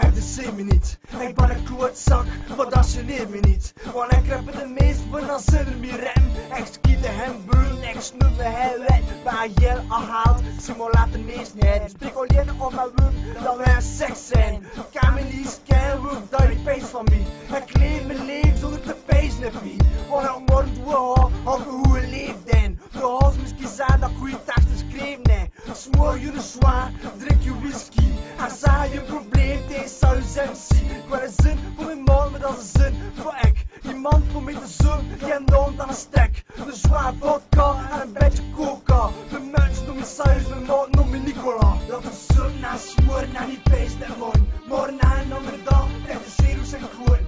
interesseert me niet. Ik ben een klootzak, maar dat geneert me niet. Want ik heb de meest zitten meer rem. Ik skiet hem brullen, ik snoep me heel wet. Maar aanhaalt, Simon laat de meest neer. Spreek alleen op mijn wump, dat wij seks zijn. Kan me niet dat je pees van mij. Ik leef mijn leven zonder te pees met mij. Want ik morgen doe, je de zwaar, drink je whisky. Zei je een probleem, je zelf zien. Ik wil een zin voor mijn man, maar dat is een zin voor ik. Die man komt met de zon, hem noemt aan een stek. De zwaar vodka en een beetje coca. De mens noemt me Cyrus, mijn man me Nicola. Dat is zon na smoor, na die beest en man. Morgen na een andere dag, en de zero's en groen.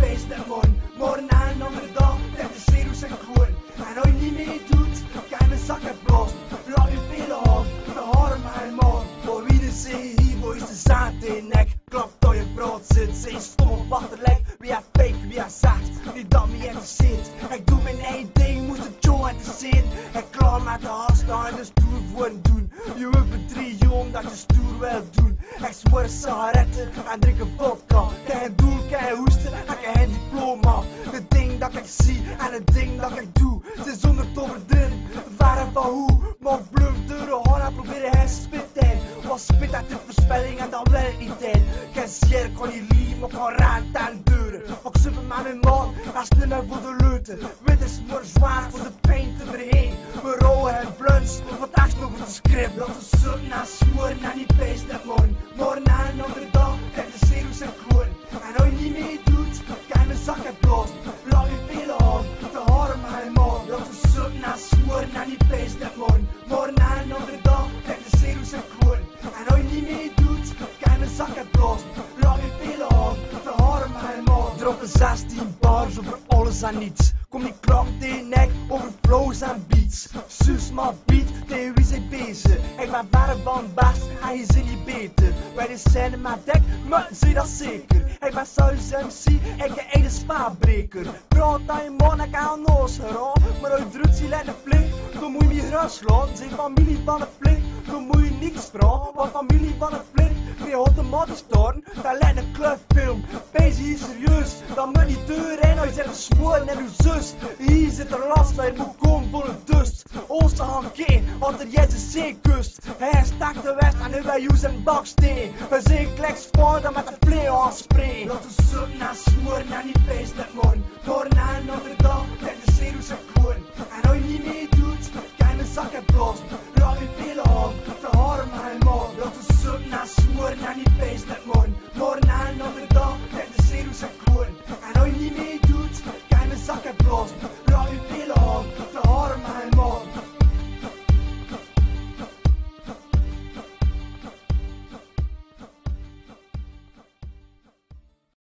Die beest en man. Morgen na een andere dag, de zero's en groen. En als je niet meedoet, kan je mijn zak uitblazen. Laat je pillen aan, de haren maar man. Voor wie de zee hier, voor is de zaad in nek. Klap dat je brood zit, zee stom op achterleg. Wie hij fake, wie hij zacht, wie dat me interesseert. Ik doe mijn eigen ding, moest het Joe interesseren. Ik klaar met de afstand, dus stoer voor een doen. Je wilt me drie omdat je stoer wil doen. Ik smoor sigaretten en drink een vodka. Zie en het ding dat ik doe. Ze zonder te overdrijven, waar en van hoe. Maar blum deuren gaan en proberen hij spit in. Was spit uit de voorspelling en dan wil niet in. Geen ik kan niet lief, maar kan raad aan deuren. Ook super met mijn man, dat is niet meer voor de leuten. Wit is maar zwaar voor de pijn te verheen. We rouwen en blunts, vandaag nog een script. Dat is zo na smoor, na die beest en morgen. Morgen na een andere dag, je mijn zak uitblazen. Laat je pillen aan, de haren maar in man. Droppen 16 bars over alles en niets. Kom die klank tegen nek over flows en beats. Sus maar beat, tegen wie zijn bezig? Ik ben verre van best en je zit niet beter. Wij de scène met dek, maar zie dat zeker. Ik ben Saus MC, ik ben een spaarbreker. Praat aan je man, ik aan ons. Maar uit drukt zie de flink, dan moet je niet gras slaan. Zijn familie van het flink, moet niks vragen. Want familie van flink, kun je automatisch starten. Dat lijkt een clubfilm. Bezig hier serieus, dan moet je deur in. Als je zegt smoren en uw zus. Hier zit er last, je moet komen voor een dust. Oosten gaan geen, want er jij de zeekust. Hij stak de west en nu bij Joes en baksteen. We zijn sparen met de play on spray. Dat is zo na smoren en die beest morgen.